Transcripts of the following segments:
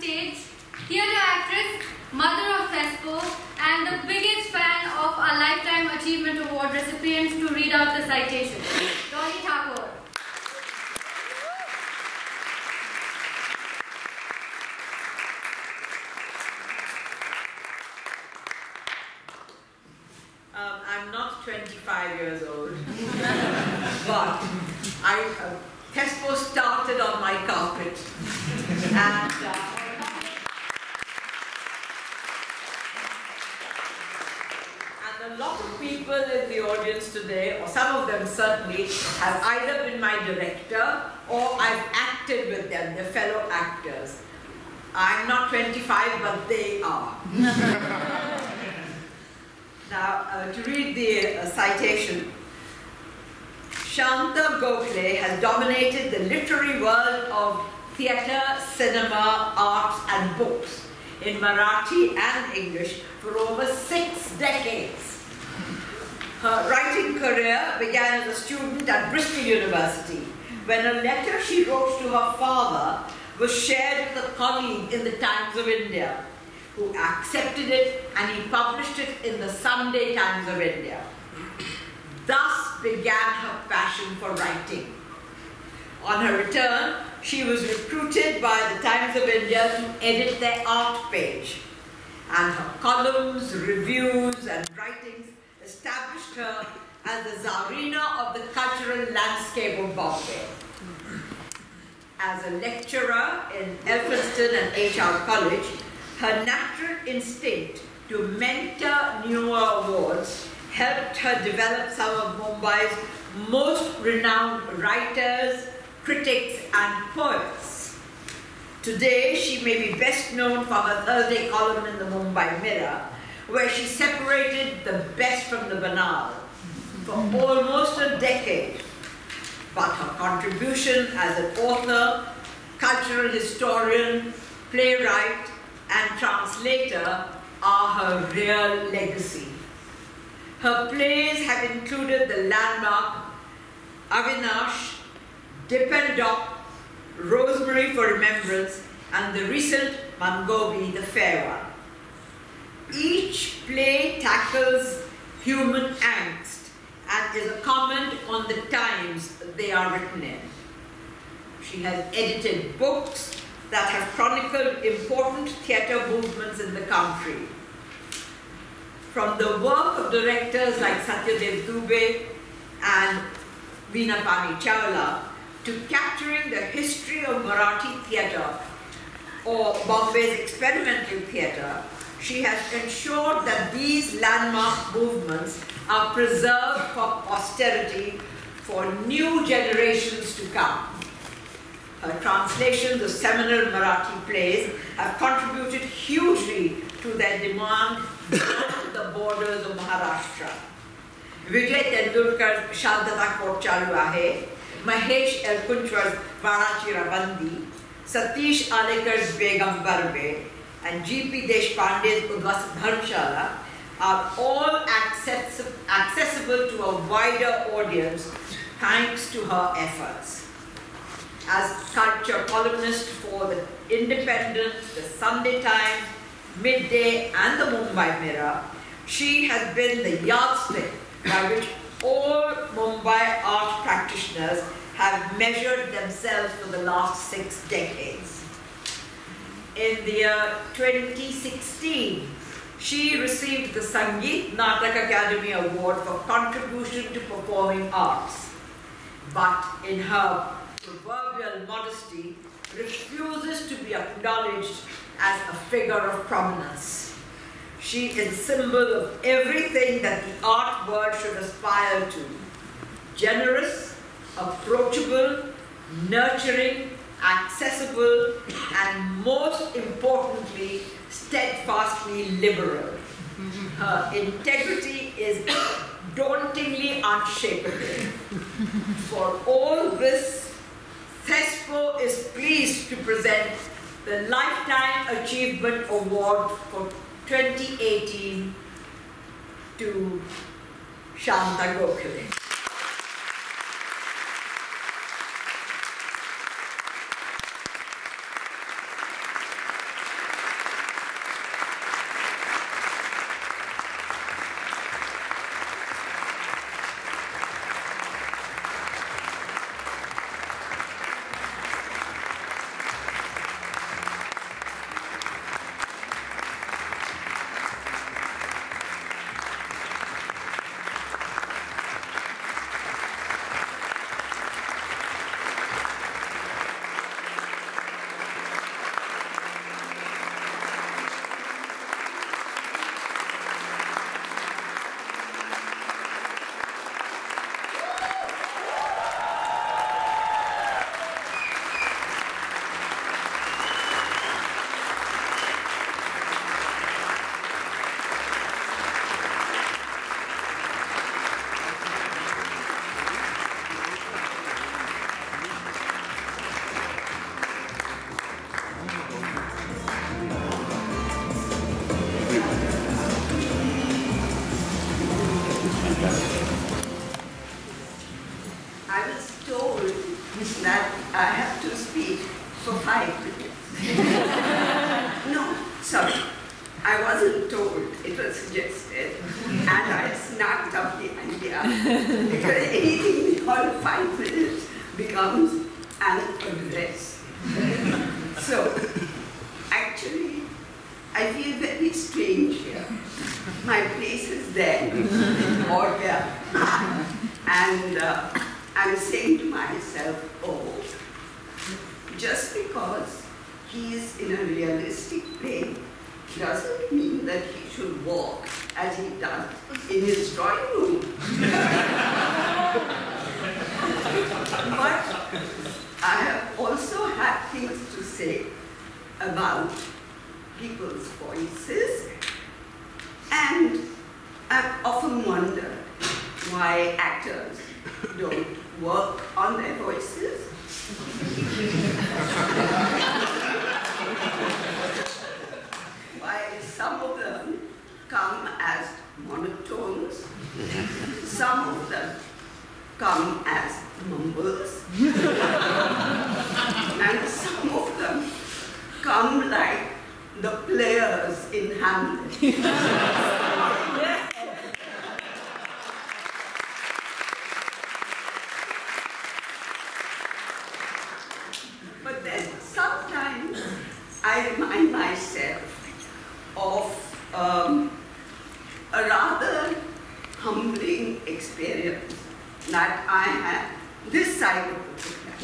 stage, theatre actress, mother of Thespo, and the biggest fan of our Lifetime Achievement Award recipients to read out the citation. Dolly Thakore. Um, I'm not 25 years old, but I uh, started on my carpet, and uh, lot of people in the audience today, or some of them certainly, have either been my director or I've acted with them, the fellow actors. I'm not 25, but they are. Now, uh, to read the uh, citation, Shanta Gokhale has dominated the literary world of theatre, cinema, arts and books in Marathi and English for over six decades. Her writing career began as a student at Bristol University when a letter she wrote to her father was shared with a colleague in the Times of India who accepted it and he published it in the Sunday Times of India. Thus began her passion for writing. On her return, she was recruited by the Times of India to edit their art page. And her columns, reviews, and writings established her as the czarina of the cultural landscape of Bombay. As a lecturer in Elphinstone and HR College, her natural instinct to mentor newer awards helped her develop some of Mumbai's most renowned writers, critics, and poets. Today, she may be best known for her Thursday column in the Mumbai Mirror, where she separated the best from the banal for almost a decade. But her contribution as an author, cultural historian, playwright, and translator are her real legacy. Her plays have included the landmark Avinash, Dip and Rosemary for Remembrance, and the recent Mangobi, the Fair One. Each play tackles human angst and is a comment on the times they are written in. She has edited books that have chronicled important theatre movements in the country. From the work of directors like Satyadev Dubey and Veena Pani Chawla to capturing the history of Marathi theatre or Bombay's experimental theatre, she has ensured that these landmark movements are preserved for posterity for new generations to come. Her translations of seminal Marathi plays have contributed hugely to their demand beyond the borders of Maharashtra. Vijay Tendulkar Shantata Court Chalu Ahe, Mahesh Elkunchwar's Wada Chirebandi, Satish Alekar's Begum Barbe, and G.P. Deshpande's Uddhwasta Dharmashala are all access accessible to a wider audience thanks to her efforts. As culture columnist for the Independent, the Sunday Times, Midday, and the Mumbai Mirror, she has been the yardstick by which all Mumbai art practitioners have measured themselves for the last six decades. In the year 2016, she received the Sangeet Natak Akademi Award for contribution to performing arts. But in her proverbial modesty, refuses to be acknowledged as a figure of prominence. She is symbol of everything that the art world should aspire to. Generous, approachable, nurturing, accessible, and most importantly, steadfastly liberal. Her integrity is dauntingly unshakable. For all this, THESPO is pleased to present the Lifetime Achievement Award for 2018 to Shanta Gokhale. My place is there, or here. And uh, I'm saying to myself, oh, just because he is in a realistic plane doesn't mean that he should walk as he does in his drawing room. but I have also had things to say about people's voices, and I've often wondered why actors don't work on their voices. why some of them come as monotones, some of them come as mumbles, and some of them come like the players in Hamlet. but then sometimes I remind myself of um, a rather humbling experience that I had this side of the program.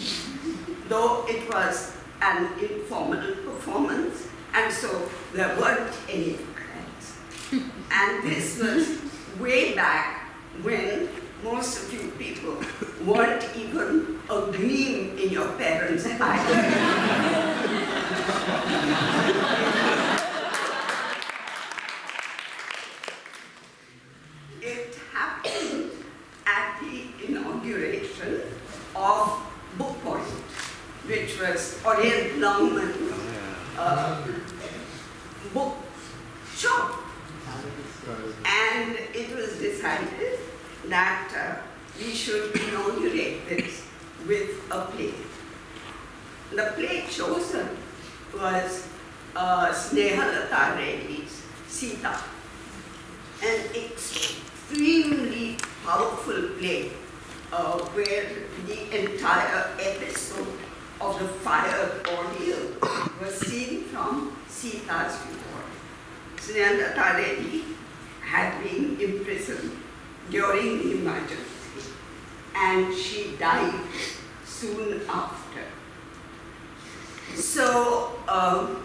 Though it was an informal performance, and so there weren't any regrets. and this was way back when most of you people weren't even a gleam in your parents' eyes. it happened at the inauguration of Book Point, which was Orient Longman uh, book shop. And it was decided that uh, we should inaugurate with a play. The play chosen was uh, Snehalata Reddy's Sita, an extremely powerful play uh, where the entire episode of the fire ordeal was seen from Sita's viewpoint. Snehalata Reddy had been imprisoned during the emergency and she died soon after. So, um,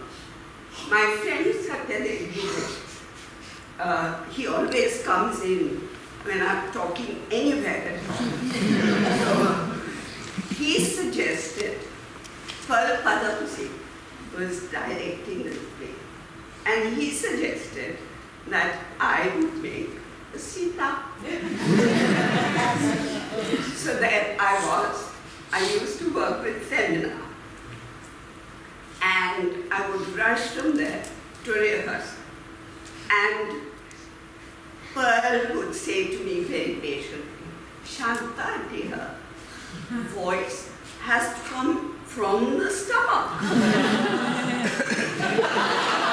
my friend Satyadeva, uh, he always comes in when I'm talking anywhere. so, he suggested Pearl Padamsee was directing this play. And he suggested that I would make a Sita. so there I was. I used to work with Femina. And I would rush from there to rehearse. And Pearl would say to me very patiently, Shanta, dear, voice has come from the stomach.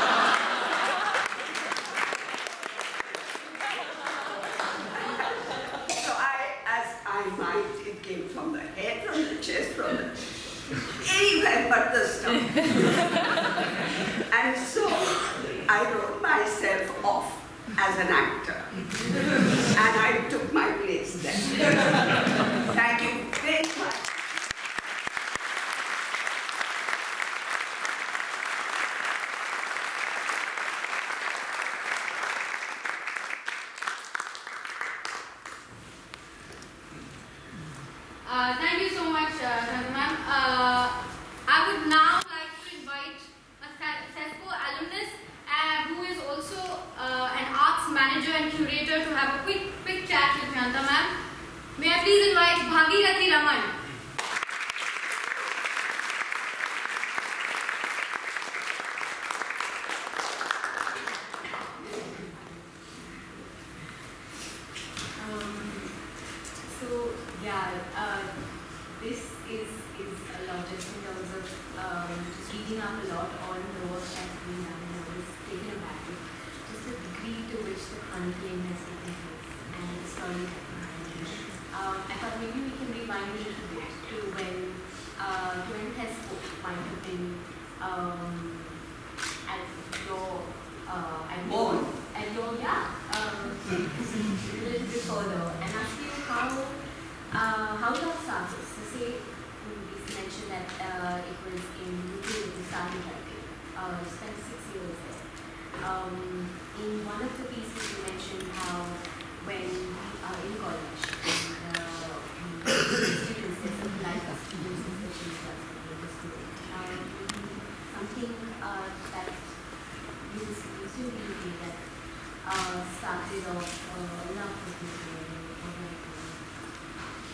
Ma'am मैं please invite Bhagirathi Raman.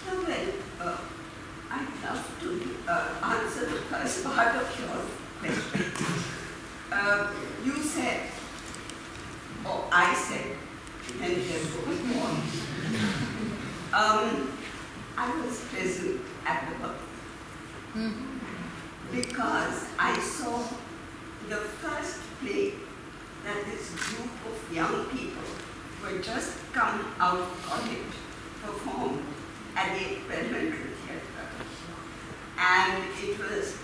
Oh, well, uh, I'd love to uh, answer the first part of your question. You said, or I said, and therefore on. Um, I was present at the birth because I saw the first play that this group of young people who had just come out of college performed at the Experimental Theatre. And it was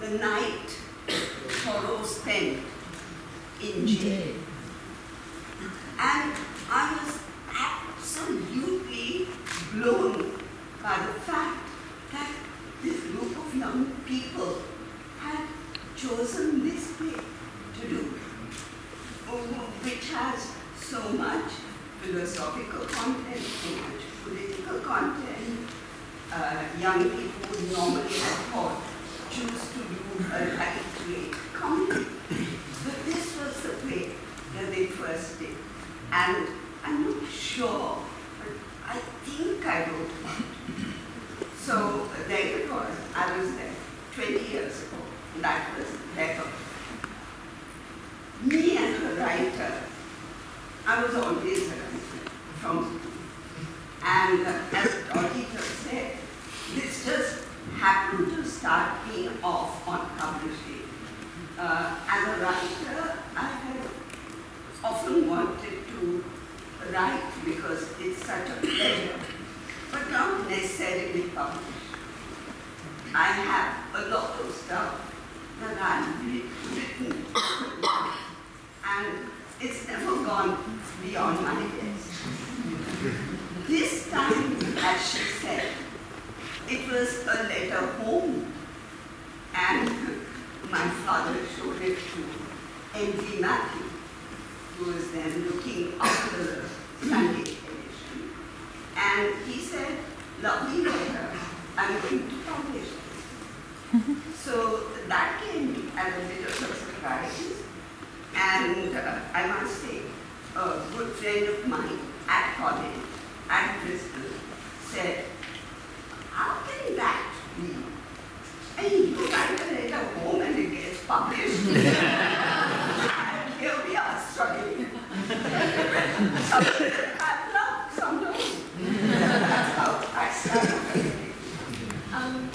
the night Thoreau spent in jail. And I was absolutely blown by the fact that this group of young people had chosen this play to do, which has so much philosophical content, so much political content. Uh, young people would normally have thought choose to do a lightweight comedy. But this was the way that they first did. And I'm not sure, but I think I wrote it. So there it was. I was there 20 years ago. That was Decker. Me as a writer, I was always a writer from and uh, as auditor said, this just happened to start me off on publishing. Uh, as a writer, I have often wanted to write because it's such a pleasure, but not necessarily publish. I have a lot of stuff that I've written, and it's never gone beyond my desk. This time, as she said, it was a letter home, and my father showed it to M.V. Matthew, who was then looking after the Sunday edition. And he said, lovely letter, I'm going to publish it. so that came as a bit of a surprise. And uh, I must say, a good friend of mine at college, at Bristol, said, how can that be? And you write a letter home and it gets published. and here we are struggling. some have luck, some. That's I. Um,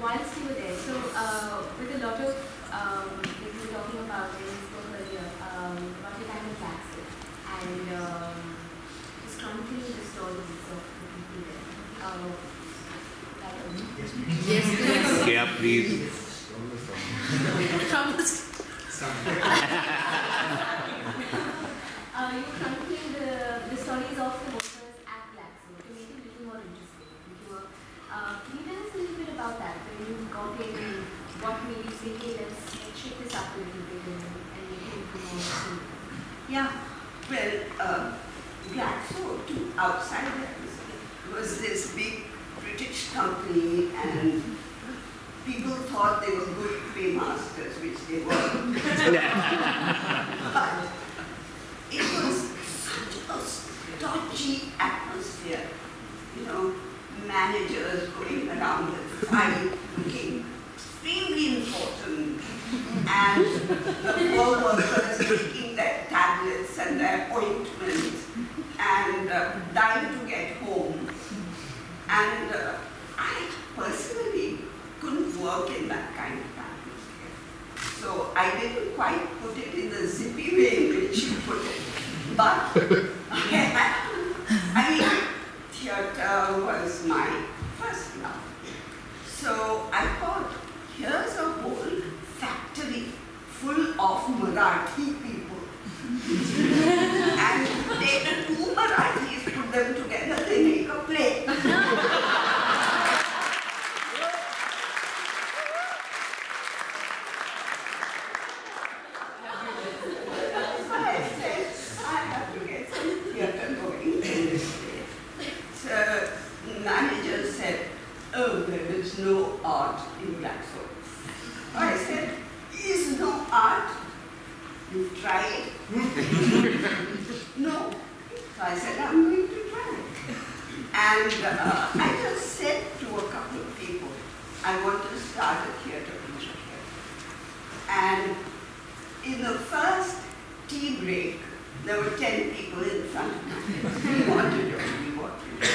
whilst you were there, so uh, with a lot of, um, like we were talking about when we spoke earlier, um, about your time in Glaxo and um, just chronicling the stories of the people there. Uh, that, um, Yes, please. Yeah, please. From the Uh, you were chronicling the, the stories of the workers at Glaxo to make it a little more interesting. You were, uh, can you tell us a little bit about that? When you got in what made you say, hey, let's shake this up a little bit and, and make it a little more interesting? Yeah, well, uh, Glaxo to outsiders was this big British company and people thought they were good paymasters, which they were. but it was such a stodgy atmosphere, you know, managers going around the file looking extremely important and the poor workers taking their tablets and their ointments and uh, dying to get home. And uh, I I mean, theatre was my first love. So I thought, here's a whole factory full of Marathi people. and take two Marathis, put them together, they make a play. So I said, I have to get some theatre going in this day. So manager said, oh, there is no art in Blackstone. I said, is no art? You've tried? no. So I said, I'm going to try. And uh, I just said to a couple of people, I want to start a theatre project. And in the first tea break, there were 10 people in front of me. We wanted to do what we do.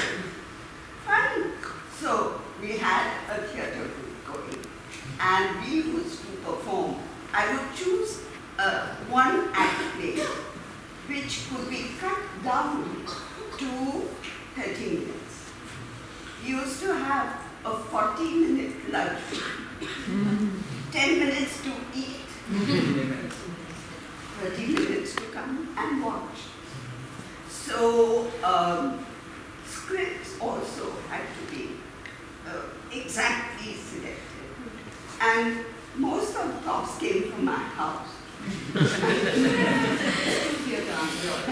Fine. So we had a theatre group going, and we used to perform. I would choose uh, one act play, which could be cut down to 30 minutes. We used to have a 40 minute lunch, 10 minutes to eat, 30 minutes to come and watch. So um, scripts also had to be exactly selected. And most of the props came from my house.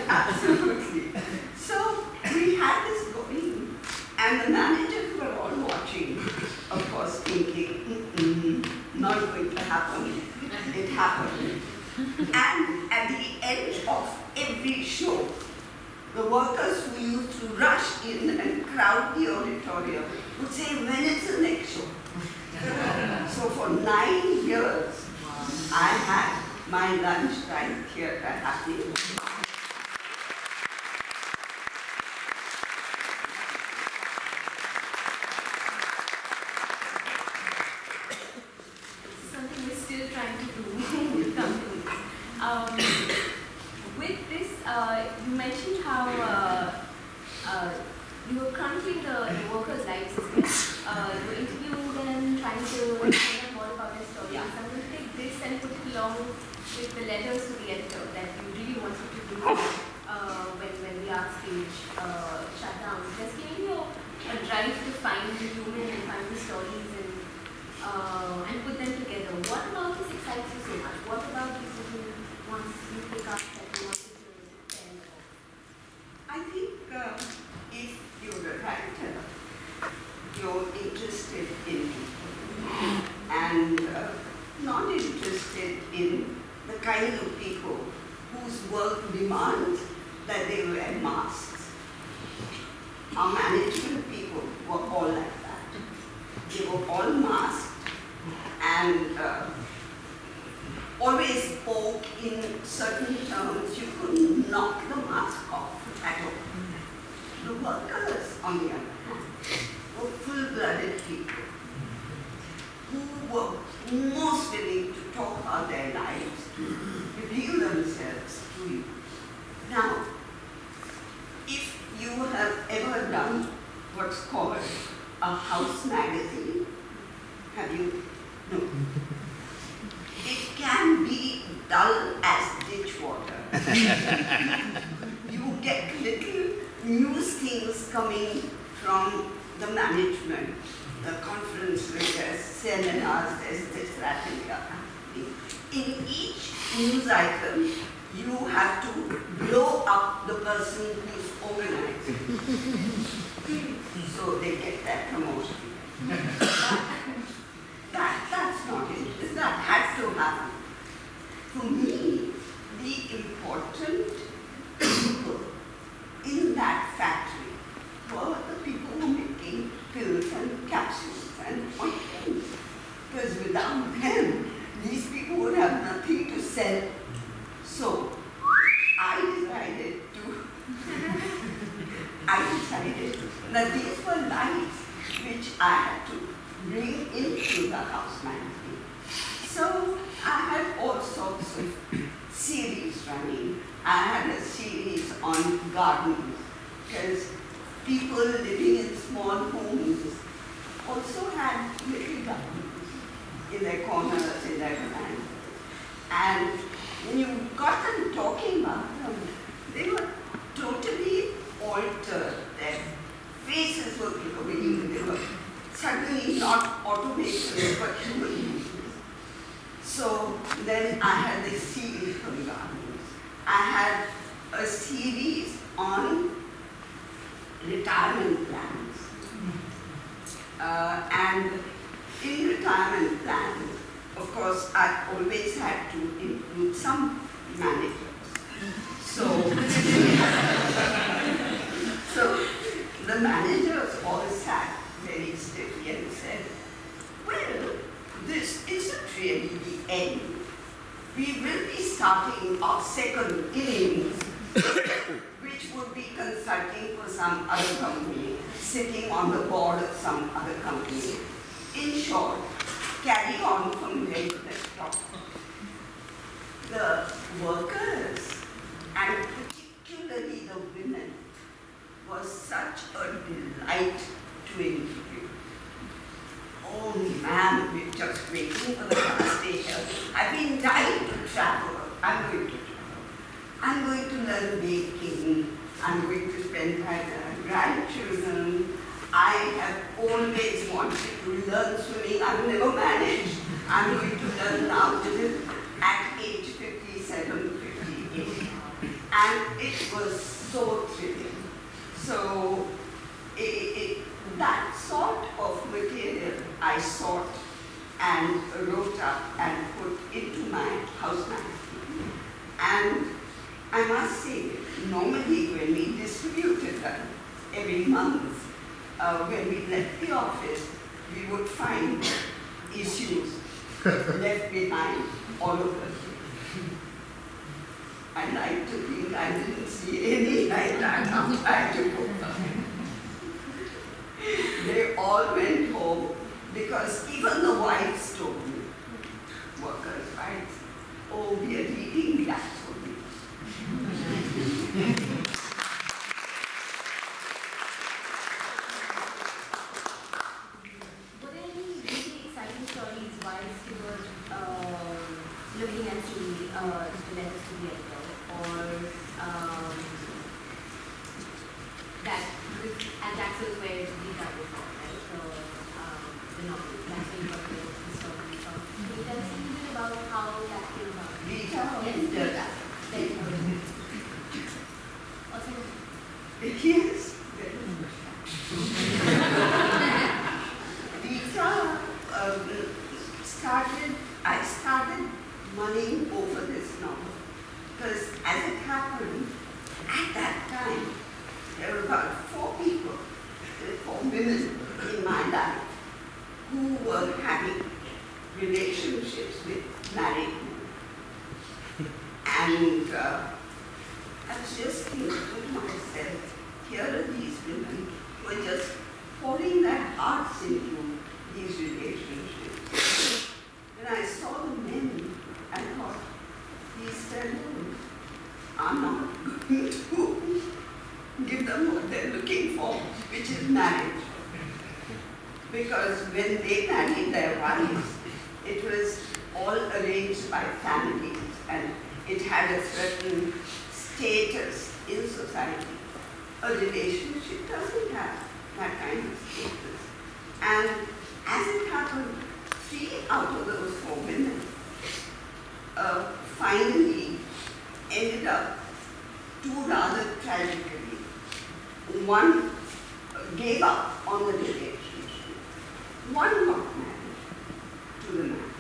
Absolutely. So we had this going, and the managers were all watching, of course, thinking, "Mm-mm, not going to happen. It happened. And at the end of every show, the workers who used to rush in and crowd the auditorium would say, when is the next show? so for nine years, I had my lunchtime theatre happening. something we're still trying to do with companies. Um, with this, uh, you mentioned how uh, uh, you were chronicling the, the workers' lives as well. Uh, you were interviewing them, trying to find out more about their stories. I'm going to take this and put it along with the letters to the editor that you really wanted to do uh, when, when the art stage uh, shut down. Just giving you a drive to find the human and find the stories and uh, and put them together. What about this excites you so much? What about this who once you pick up that you wanted to tell? I think uh, if you're a writer, you're interested in people and uh, not interested in the kind of people whose work demands that they wear masks. Our management people were all like that. They were all masked and uh, always spoke in certain terms. You couldn't knock the mask off at all. The workers, on the other hand, were full-blooded people who were most willing to talk about their lives, reveal themselves to you. Now, if you have ever done what's called a house magazine, have you? No. It can be dull as ditch water. you get little news things coming from the management, the conferences, there's seminars, there's this, that, and the other. In each news item, you have to blow up the person who's organizing. So they get that promotion. that, that's not it. That has to happen. For me, the important people in that factory were the people who were making pills and capsules and ointments. Because without them, these people would have nothing to sell. So I decided to, I decided that these were lights which I had to bring into the house magazine. So I had all sorts of series running. I had a series on gardens because people living in small homes also had little gardens in their corners, in their land. And when you got them talking about them, they were totally altered. Their faces were glowing. They were suddenly not automated, but human beings. So then I had this series on gardens. I had a series on retirement plans. Uh, and in retirement plans, of course, I always had to include some managers. So, so the managers all sat very stiffly and said, well, this isn't really the end. We will be starting our second innings, consulting for some other company, sitting on the board of some other company. In short, carry on from where you left off. The workers, and particularly the women, was such a delight to interview. Oh, ma'am, we're just waiting for the bus station. I've been dying to travel. I'm going to travel. I'm going to learn baking. I'm going to spend time with my grandchildren. I have always wanted to learn swimming. I've never managed. I'm going to learn now at age 57, 58. And it was so thrilling. So it, it, that sort of material I sought and wrote up and put into my house magazine. And I must say, normally when we distributed them every month, uh, when we left the office, we would find issues left behind all over the. I like to think I didn't see any like that after I took over. They all went home because even the wives told me, workers' wives, oh, we are reading that Yes, and Rita. uh, Then, also, Yes, very much. Rita um, started, I started mulling over this novel because as it happened, at that time, there were about four people, uh, four women in my life who were having relationships with married men. And uh, I was just thinking to myself, here are these women who are just pouring their hearts into these relationships. When I saw the men, I thought, these fellows are not going to give them what which is marriage. Because when they married their wives, it was all arranged by families and it had a certain status in society. A relationship doesn't have that kind of status. And as it happened, three out of those four women uh, finally ended up two rather tragically. One gave up on the relationship. One got married to the man.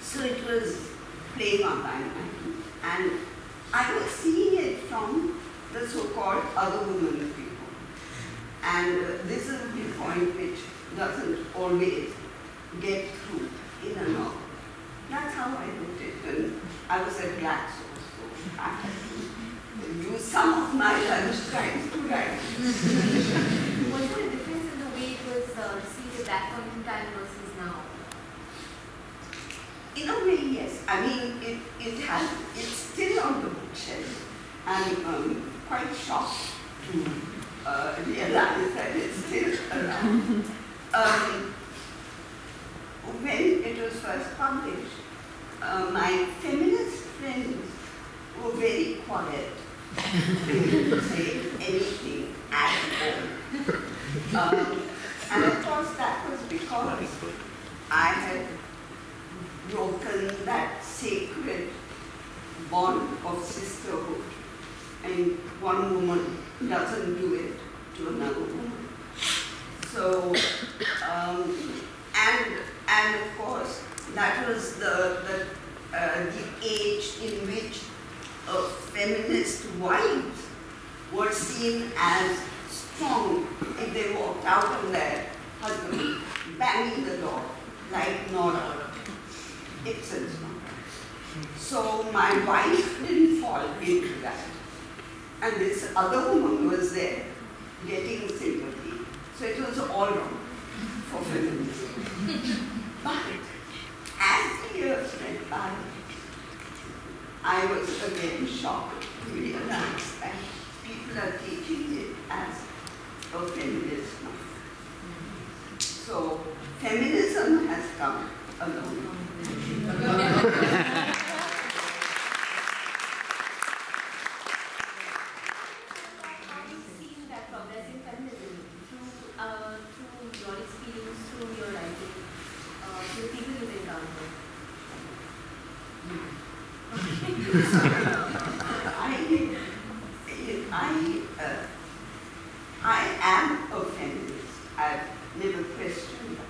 So it was playing on my mind. And I was seeing it from the so-called other women people. And uh, this is the point which doesn't always get through in a novel. That's how I looked at it when I was at Glaxo. So I had to use some of my lunch time to write. was there a difference in the way it was uh, received at that point in time versus now? In a way, yes. I mean, it, it has, it's still on the books. I'm um, quite shocked to uh, realize that it's still around. Um, when it was first published, uh, my feminist friends were very quiet. They didn't say anything at all. And of course that was because I had broken that sacred bond of sisterhood. And one woman doesn't do it to another woman. So, and and of course, that was the the, uh, the age in which uh, feminist wives were seen as strong if they walked out on their husband, banging the door like Nora Ibsen's mother. So my wife didn't fall into that. And this other woman was there getting sympathy. So it was all wrong for feminism. but as the years went by, I was again shocked to realize that people are teaching it as a feminist movement. So feminism has come along. How have you seen that progress in feminism through, uh, through your experience, through your writing, uh, through people you've encountered? I, I, uh, I am a feminist. I've never questioned that.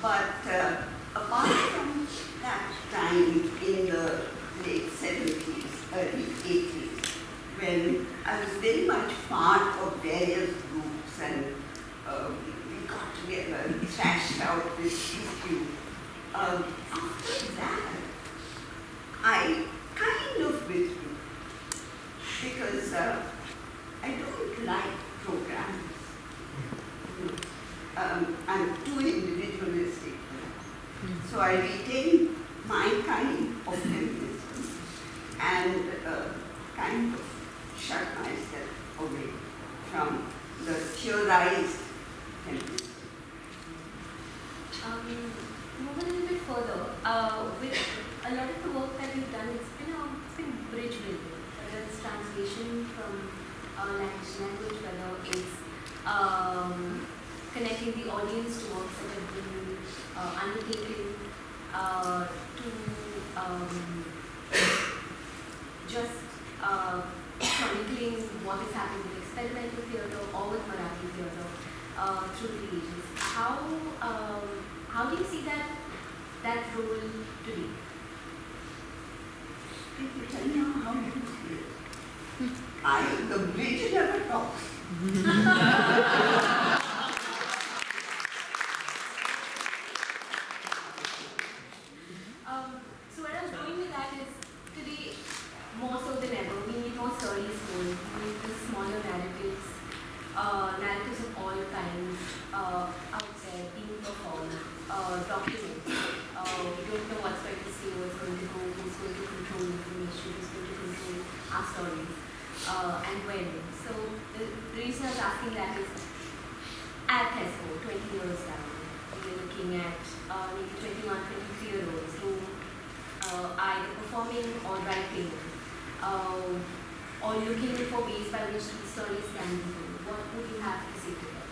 But uh, apart from that time in the late 70s, early 80s, when I was very much part of various groups and um, we got together and thrashed this issue. Um, after that, I kind of withdrew because uh, I don't like programs. Um, I'm too individualistic. So I retain my kind of feminism and uh, kind of shut myself away from the theorized feminism. Um, move a little bit further. Uh, with a lot of the work that you've done, it's been, a, it's been bridge building, whether it's translation from uh, language to language, whether it's um, connecting the audience to works that have been uh, undertaken, uh, to um, just uh, chronicling what is happening with experimental theatre or with Marathi theatre uh, through the ages. How um, how do you see that that tell me how you it. I, am the bridge never talks. Um, so where I'm going with that is today, more so than ever, we need more stories told. We need the smaller narratives, uh, narratives of all kinds uh, out there being performed, uh, documented. Uh, we don't know what's going to stay, what's going to go, who's going to control information, who's going to control our stories, uh, and when. So the, the reason I was asking that is at Thespo, 20 years down, we're looking at uh, maybe 21, 23 year olds who uh, either performing or writing uh, or looking for ways by which these stories can be told. What would you have to say to them?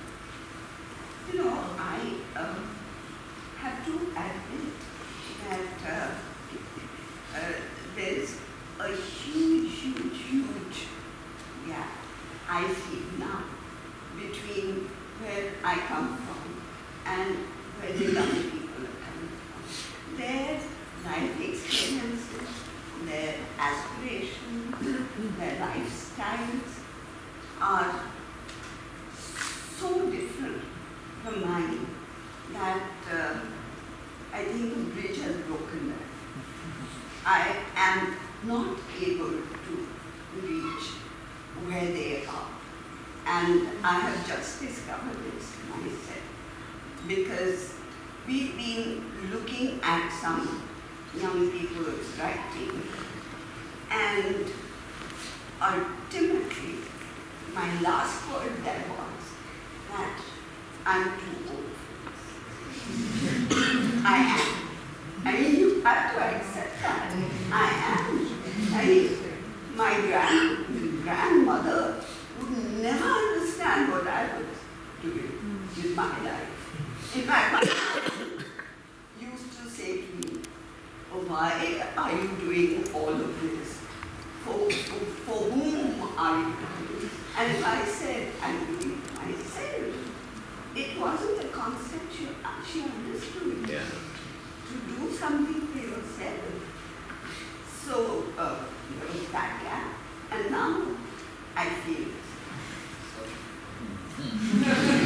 You know, I um, have to admit that uh, uh, there's a huge, huge, huge gap I my life. In fact, my used to say to me, oh, why are you doing all of this? For, for, for whom are you doing? And if I said, I'm doing it myself, it wasn't a concept she, understood. Yeah. To do something for yourself. So, uh, there was that gap. And now, I feel it. Hmm.